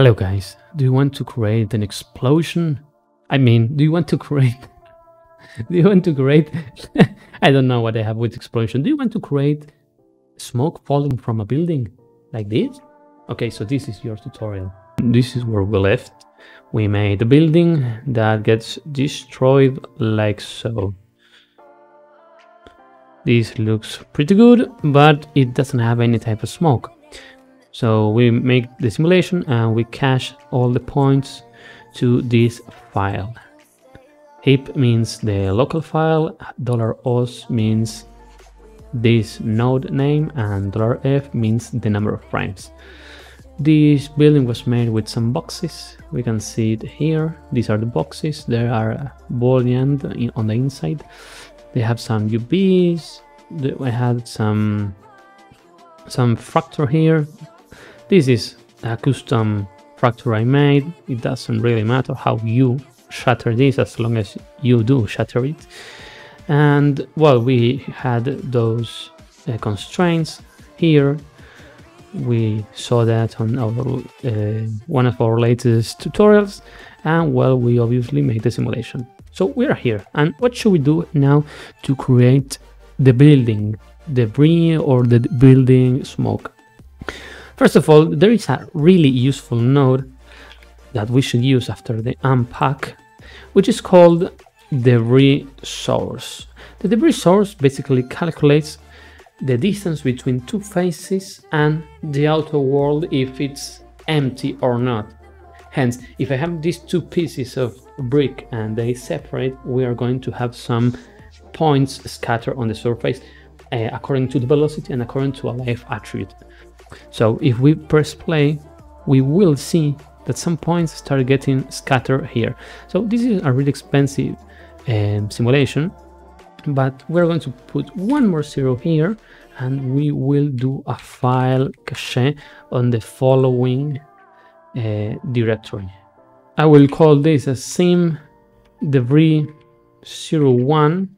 Hello guys, do you want to create an explosion? I mean, do you want to create... do you want to create... I don't know what I have with explosion. Do you want to create smoke falling from a building like this? Okay, so this is your tutorial. This is where we left. We made a building that gets destroyed like so. This looks pretty good, but it doesn't have any type of smoke. So we make the simulation and we cache all the points to this file. $HIP means the local file, $os means this node name, and $f means the number of frames. This building was made with some boxes. We can see it here. These are the boxes. There are boolean on the inside. They have some UVs. we had some some fracture here this is a custom fracture I made. It doesn't really matter how you shatter this as long as you do shatter it. And well, we had those uh, constraints here. We saw that on our uh, one of our latest tutorials, and well, we obviously made the simulation. So we're here, and what should we do now to create the building debris or the building smoke? First of all, there is a really useful node that we should use after the unpack, which is called debris source. The debris source basically calculates the distance between two faces and the outer world if it's empty or not. Hence, if I have these two pieces of brick and they separate, we are going to have some points scattered on the surface uh, according to the velocity and according to a life attribute. So if we press play, we will see that some points start getting scattered here. So this is a really expensive um, simulation, but we're going to put one more zero here and we will do a file cache on the following uh, directory. I will call this a sim debris 01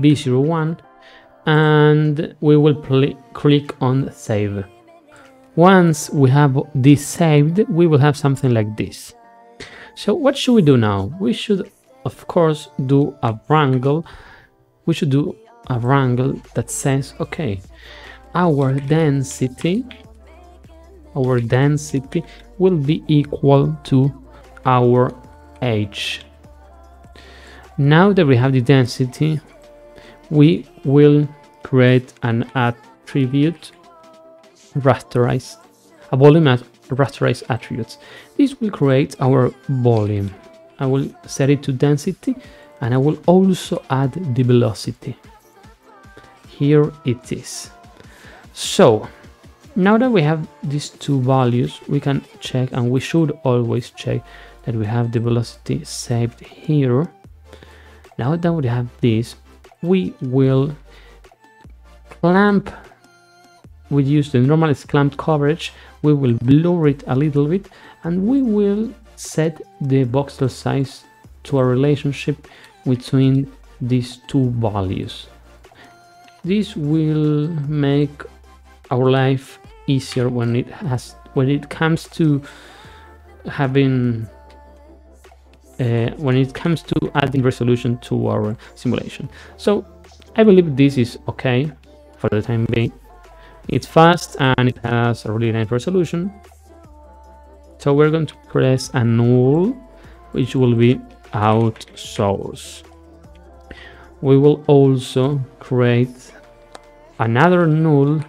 b01 and we will click on save. Once we have this saved, we will have something like this. So what should we do now? We should, of course, do a wrangle. We should do a wrangle that says, okay, our density, our density will be equal to our age. Now that we have the density, we will create an attribute rasterize a volume as rasterize attributes. This will create our volume. I will set it to density and I will also add the velocity. Here it is. So now that we have these two values, we can check and we should always check that we have the velocity saved here. Now that we have this, we will clamp we use the normal clamp coverage, we will blur it a little bit and we will set the voxel size to a relationship between these two values. This will make our life easier when it has when it comes to having uh, when it comes to adding resolution to our simulation. So I believe this is okay for the time being. It's fast and it has a really nice resolution. So we're going to press a null, which will be out source. We will also create another null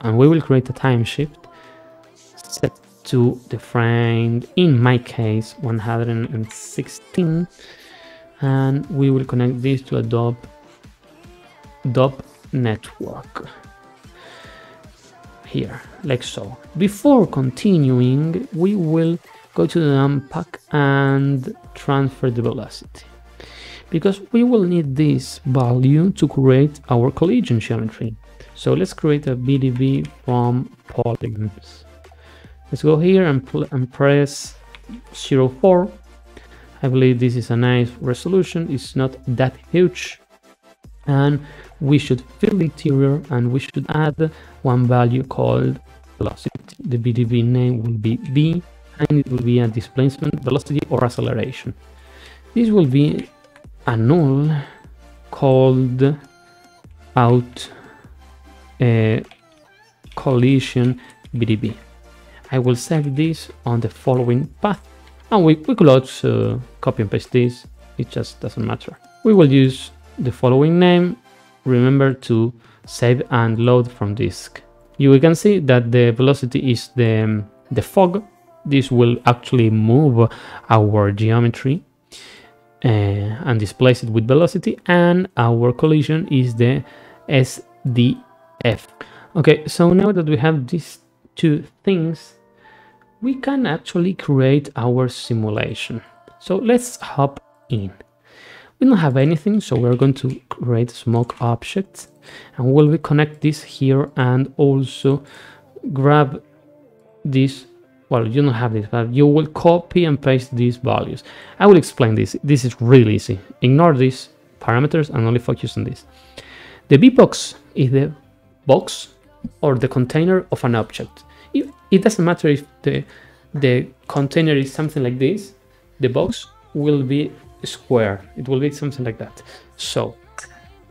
and we will create a time shift set to the frame, in my case, 116 and we will connect this to a DOP, DOP network here, like so. Before continuing, we will go to the unpack and transfer the velocity. Because we will need this value to create our collision geometry. So let's create a VDB from polygons. Let's go here and, and press 04. I believe this is a nice resolution. It's not that huge. And we should fill the interior and we should add one value called velocity. The VDB name will be B and it will be a displacement, velocity, or acceleration. This will be a null called out uh, collision VDB. I will save this on the following path and we, we could also copy and paste this, it just doesn't matter. We will use the following name, remember to save and load from disk. You can see that the velocity is the, the fog. This will actually move our geometry uh, and displace it with velocity and our collision is the SDF. Okay, so now that we have these two things, we can actually create our simulation. So let's hop in. We don't have anything, so we're going to create smoke objects. And we'll connect this here and also grab this. Well you don't have this but you will copy and paste these values. I will explain this. This is really easy. Ignore these parameters and only focus on this. The b box is the box or the container of an object. It, it doesn't matter if the the container is something like this. The box will be square. It will be something like that. So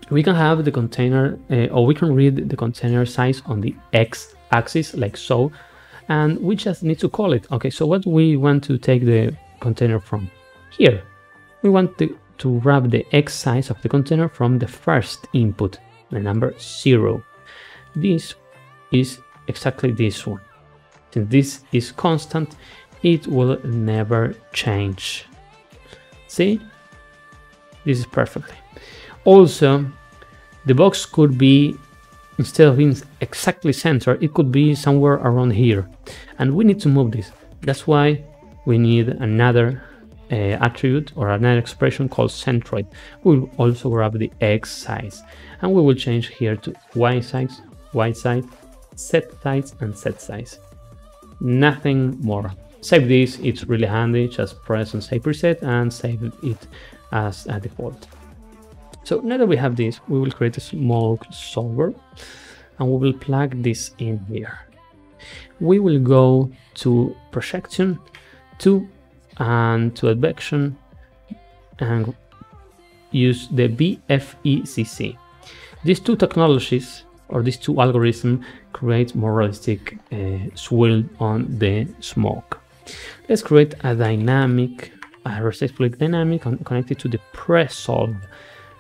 we can have the container uh, or we can read the container size on the x axis like so and we just need to call it. Okay so what we want to take the container from here? We want to, to the x size of the container from the first input the number zero. This is exactly this one. Since this is constant it will never change see this is perfectly also, the box could be, instead of being exactly centered, it could be somewhere around here. And we need to move this. That's why we need another uh, attribute or another expression called centroid. We'll also grab the x size and we will change here to y size, y size, z size and z size. Nothing more. Save this, it's really handy, just press on save preset and save it as a default. So now that we have this, we will create a smoke solver and we will plug this in here. We will go to projection, to and to advection and use the BFECC. These two technologies or these two algorithms create more realistic uh, swirl on the smoke. Let's create a dynamic, a respectfully dynamic connected to the pre-solve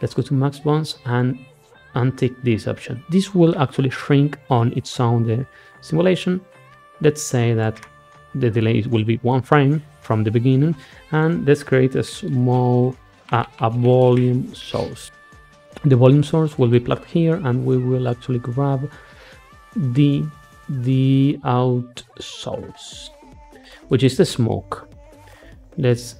Let's go to max bounds and untick this option. This will actually shrink on its own the simulation. Let's say that the delay will be one frame from the beginning and let's create a small uh, a volume source. The volume source will be plugged here and we will actually grab the the out source which is the smoke. Let's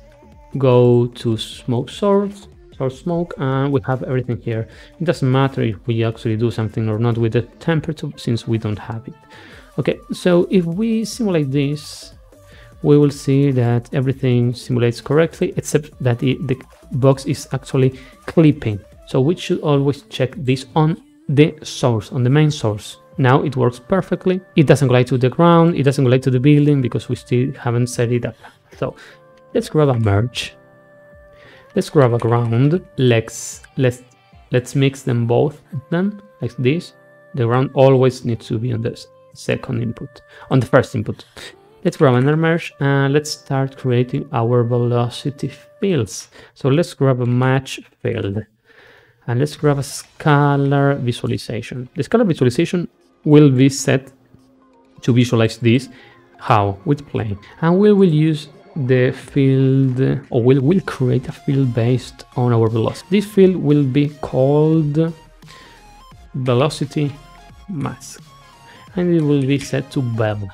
go to smoke source our smoke and we have everything here. It doesn't matter if we actually do something or not with the temperature since we don't have it. Okay, so if we simulate this, we will see that everything simulates correctly except that it, the box is actually clipping. So we should always check this on the source, on the main source. Now it works perfectly. It doesn't glide to the ground, it doesn't glide to the building because we still haven't set it up. So let's grab a merge Let's grab a ground. Let's let's let's mix them both then like this. The ground always needs to be on the second input, on the first input. Let's grab another merge and let's start creating our velocity fields. So let's grab a match field and let's grab a scalar visualization. The scalar visualization will be set to visualize this. How? With plane. And we will use the field or we'll, we'll create a field based on our velocity. This field will be called velocity mask and it will be set to vel.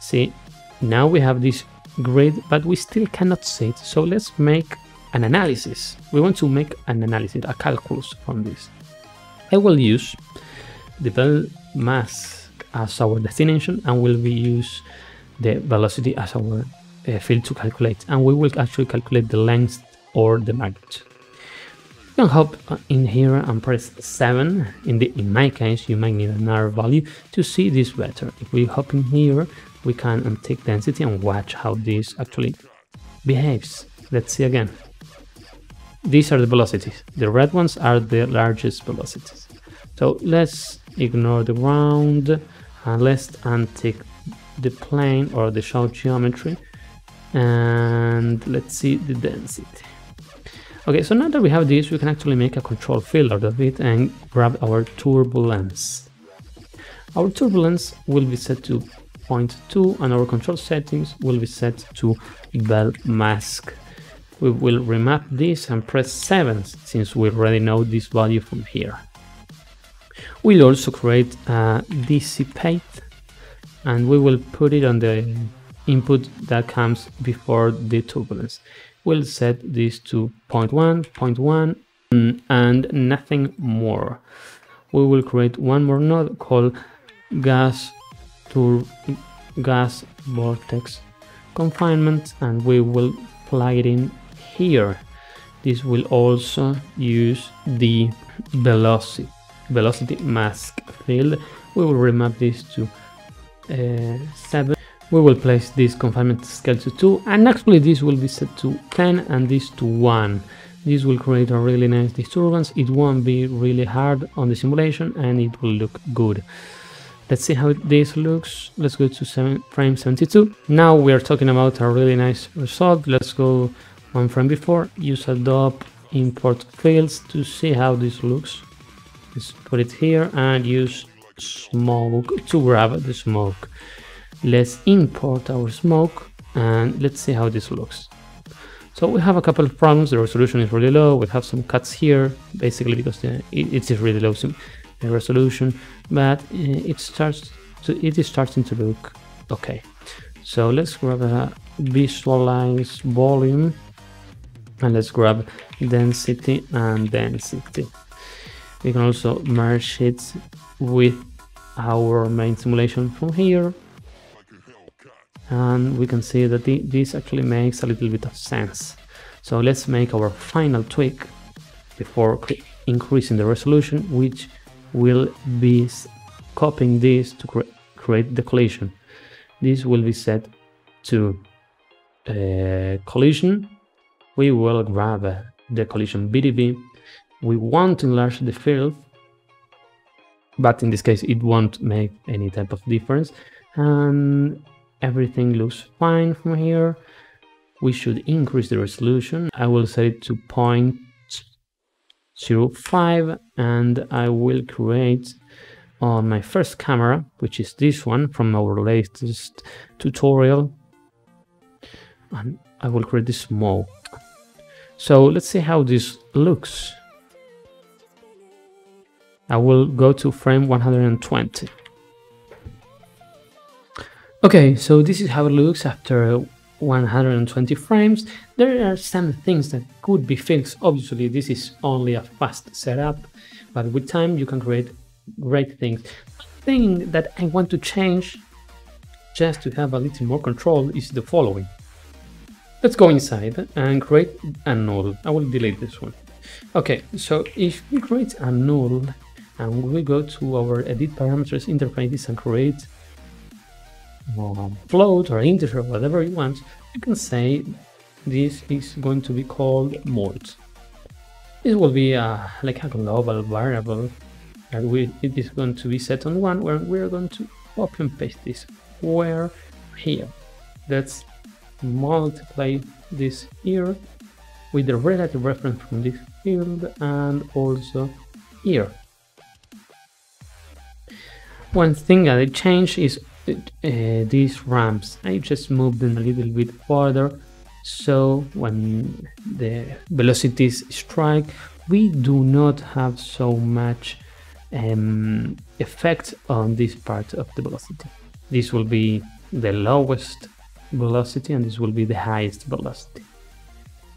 See, now we have this grid, but we still cannot see it. So let's make an analysis. We want to make an analysis, a calculus from this. I will use the vel mask as our destination and will be use the velocity as our uh, field to calculate and we will actually calculate the length or the magnitude. You can hop uh, in here and press 7. In, the, in my case, you might need another value to see this better. If we hop in here we can untick density and watch how this actually behaves. Let's see again. These are the velocities. The red ones are the largest velocities. So let's ignore the ground and uh, let's untick the plane or the show geometry and let's see the density. Okay, so now that we have this, we can actually make a control field out of it and grab our turbulence. Our turbulence will be set to 0.2 and our control settings will be set to vel mask. We will remap this and press 7 since we already know this value from here. We'll also create a dissipate and we will put it on the input that comes before the turbulence. We'll set this to 0.1, 0.1 and nothing more. We will create one more node called gas to gas vortex confinement and we will plug it in here. This will also use the velocity velocity mask field. We will remap this to uh, 7 we will place this confinement scale to 2 and actually this will be set to 10 and this to 1 this will create a really nice disturbance. It won't be really hard on the simulation and it will look good. Let's see how this looks. Let's go to seven, frame 72 now we are talking about a really nice result. Let's go one frame before use a DOP import fields to see how this looks. Let's put it here and use smoke to grab the smoke. Let's import our smoke and let's see how this looks. So we have a couple of problems. The resolution is really low. We have some cuts here basically because the, it, it is really low resolution but uh, it starts to it is starting to look okay. So let's grab a visualize volume and let's grab density and density. We can also merge it with our main simulation from here. And we can see that this actually makes a little bit of sense. So let's make our final tweak before increasing the resolution which will be copying this to cre create the collision. This will be set to uh, collision we will grab the collision VDB we want to enlarge the field but in this case it won't make any type of difference. And everything looks fine from here. We should increase the resolution. I will set it to 0.05 and i will create on my first camera which is this one from our latest tutorial. And i will create this smoke so let's see how this looks I will go to frame 120. Okay, so this is how it looks after 120 frames. There are some things that could be fixed. Obviously, this is only a fast setup, but with time you can create great things. The thing that I want to change just to have a little more control is the following. Let's go inside and create a null. I will delete this one. Okay, so if we create a null and we go to our edit parameters interfaces and create um, float or integer whatever you want you can say this is going to be called mode this will be uh, like a global variable and we, it is going to be set on one where we're going to copy and paste this where here let's multiply this here with the relative reference from this field and also here one thing that I changed is uh, these ramps. I just moved them a little bit further so when the velocities strike we do not have so much um, effect on this part of the velocity. This will be the lowest velocity and this will be the highest velocity.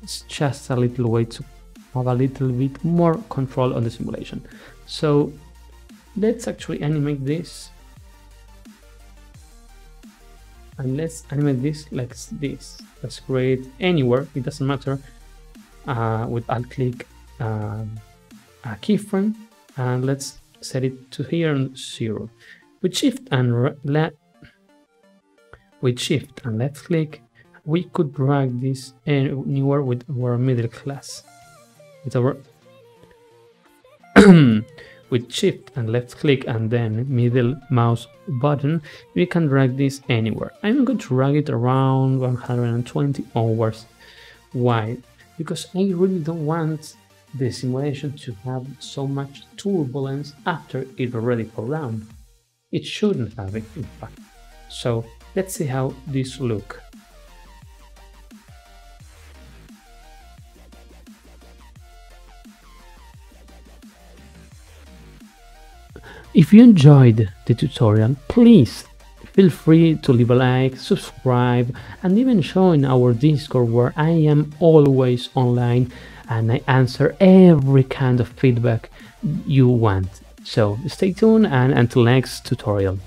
It's just a little way to have a little bit more control on the simulation. So let's actually animate this and let's animate this like this let's create anywhere it doesn't matter uh, with alt click um, a keyframe and let's set it to here on zero with shift and with shift and left click, we could drag this anywhere with our middle class. With our with shift and left click and then middle mouse button, we can drag this anywhere. I'm going to drag it around 120 hours. Why? Because I really don't want the simulation to have so much turbulence after it already down. It shouldn't have it, in fact. So let's see how this look. If you enjoyed the tutorial, please feel free to leave a like, subscribe and even join our Discord where I am always online and I answer every kind of feedback you want. So stay tuned and until next tutorial.